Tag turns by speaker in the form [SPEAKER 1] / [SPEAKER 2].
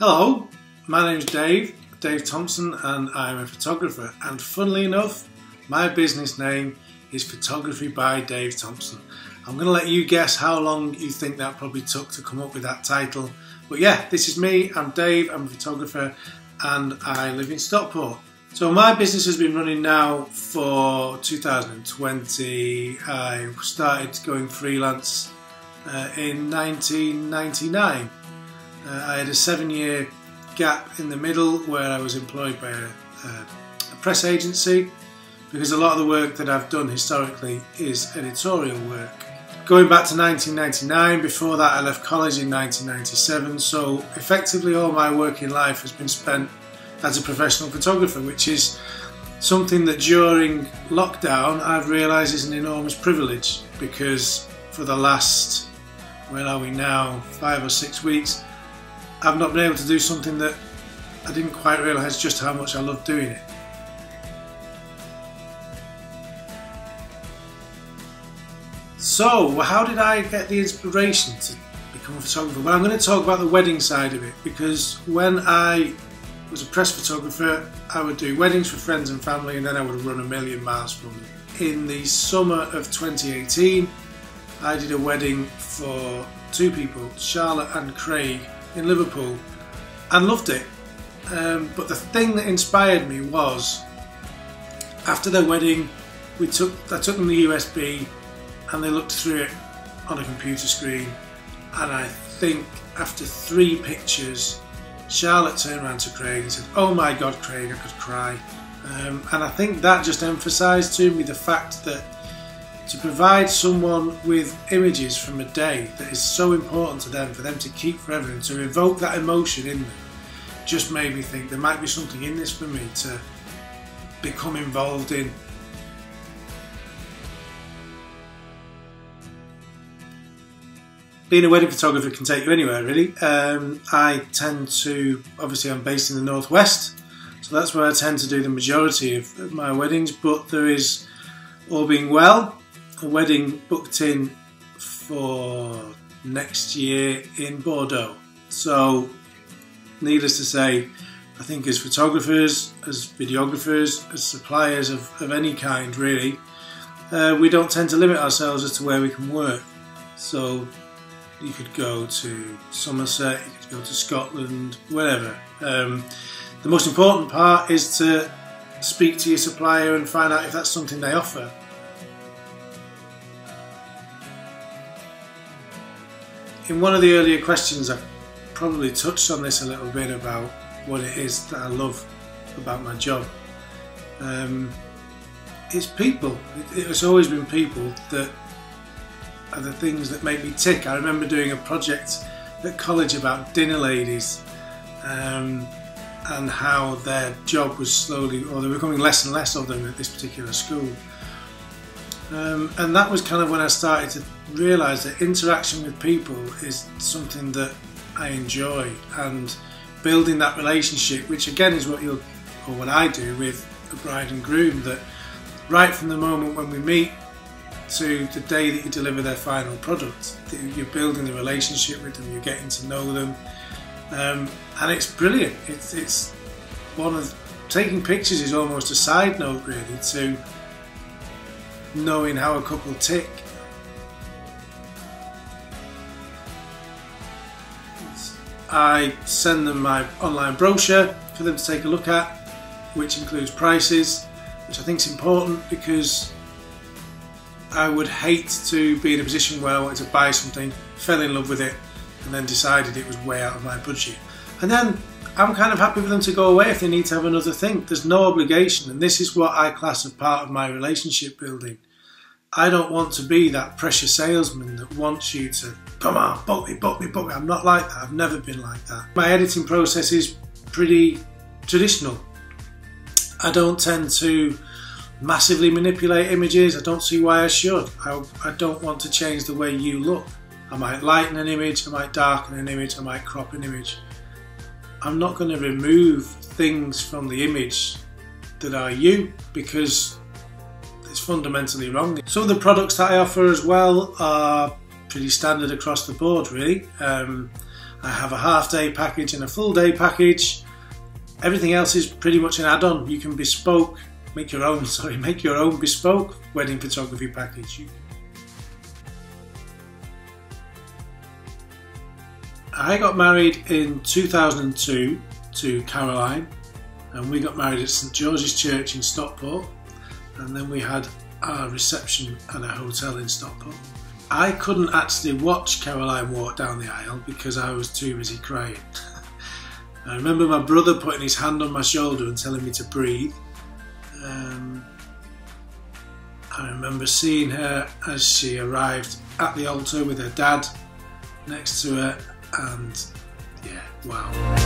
[SPEAKER 1] Hello, my name's Dave, Dave Thompson, and I'm a photographer. And funnily enough, my business name is Photography by Dave Thompson. I'm going to let you guess how long you think that probably took to come up with that title. But yeah, this is me, I'm Dave, I'm a photographer, and I live in Stockport. So my business has been running now for 2020. I started going freelance uh, in 1999. Uh, I had a seven year gap in the middle where I was employed by a, a, press agency because a lot of the work that I've done historically is editorial work. Going back to 1999, before that I left college in 1997, so effectively all my working life has been spent as a professional photographer, which is something that during lockdown I've realised is an enormous privilege because for the last, where are we now, five or six weeks, I've not been able to do something that I didn't quite realise just how much I love doing it. So, how did I get the inspiration to become a photographer? Well, I'm going to talk about the wedding side of it because when I was a press photographer, I would do weddings for friends and family and then I would run a million miles from them. In the summer of 2018, I did a wedding for two people, Charlotte and Craig, in Liverpool and loved it. Um, but the thing that inspired me was after their wedding, we took I took them the USB and they looked through it on a computer screen. And I think after three pictures, Charlotte turned around to Craig and said, "Oh my God, Craig, I could cry." Um, and I think that just emphasised to me the fact that to provide someone with images from a day that is so important to them, for them to keep forever and to evoke that emotion in them, just made me think there might be something in this for me to become involved in. Being a wedding photographer can take you anywhere, really. Um, I tend to, obviously, I'm based in the northwest, so that's where I tend to do the majority of, of my weddings. But there is, all being well, a wedding booked in for next year in Bordeaux. So, needless to say, I think as photographers, as videographers, as suppliers of, of any kind, really, uh, we don't tend to limit ourselves as to where we can work. So, you could go to Somerset, you could go to Scotland, wherever. Um, the most important part is to speak to your supplier and find out if that's something they offer. In one of the earlier questions, I probably touched on this a little bit about what it is that I love about my job. Um, it's people. It, it's always been people that are the things that make me tick. I remember doing a project at college about dinner ladies um, and how their job was slowly, or they were becoming less and less of them at this particular school. Um, and that was kind of when I started to realise that interaction with people is something that I enjoy and building that relationship, which again is what you'll or what I do with a bride and groom, that right from the moment when we meet to the day that you deliver their final product, you're building the relationship with them, you're getting to know them, um, and it's brilliant. It's, it's one of taking pictures is almost a side note really to knowing how a couple tick. I send them my online brochure for them to take a look at, which includes prices, which I think is important because I would hate to be in a position where I wanted to buy something, fell in love with it, and then decided it was way out of my budget. And then I'm kind of happy for them to go away if they need to have another thing. There's no obligation, and this is what I class as part of my relationship building. I don't want to be that pressure salesman that wants you to come on, book me, book me, book me. I'm not like that. I've never been like that. My editing process is pretty traditional. I don't tend to massively manipulate images. I don't see why I should. I, I don't want to change the way you look. I might lighten an image, I might darken an image, I might crop an image. I'm not going to remove things from the image that are you because it's fundamentally wrong. Some of the products that I offer as well are pretty standard across the board really. Um, I have a half day package and a full day package. Everything else is pretty much an add-on. You can bespoke, make your own, sorry, make your own bespoke wedding photography package. I got married in 2002 to Caroline and we got married at St George's Church in Stockport and then we had our reception at a hotel in Stockport. I couldn't actually watch Caroline walk down the aisle because I was too busy crying. I remember my brother putting his hand on my shoulder and telling me to breathe. Um, I remember seeing her as she arrived at the altar with her dad next to her, and yeah, wow.